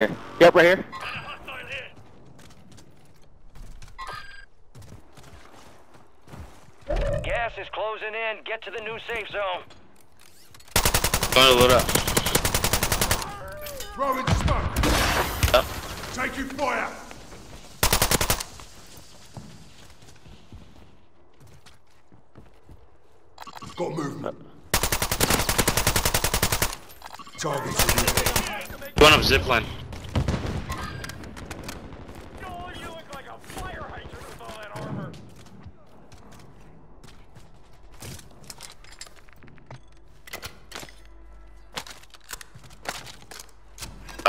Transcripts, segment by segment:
Here. Yep, right here. Gas is closing in. Get to the new safe zone. Going to load up. Throwing smoke. Up. Taking fire. Got movement. Targets in the air. Going up zipline.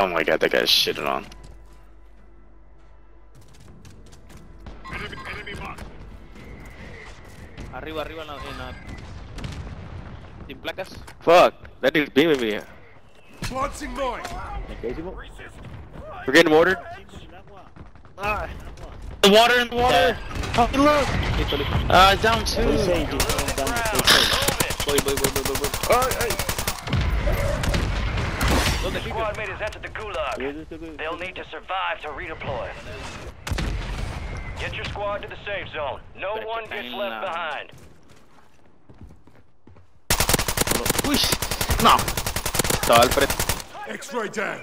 Oh my god, that guy's shitting on. Enemy, enemy. Arriba, arriba en la. En la... Sin placas. Fuck. That dude's beaming me. Planting mine. We're getting watered. The water in the water! Oh, look. Uh, down two. Voy, voy, voy, voy, voy, voy. ¿Dónde pica? Squad mate has entered the gulag. They'll need to survive to redeploy. Get your squad to the safe zone. No one gets left behind. Uy. No. Estaba al frente. X-ray down.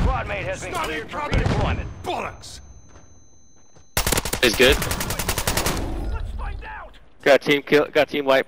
Squad mate has been Snap cleared for redeployment. Bollocks. Is good. Let's find out. Got team kill. Got team wipe.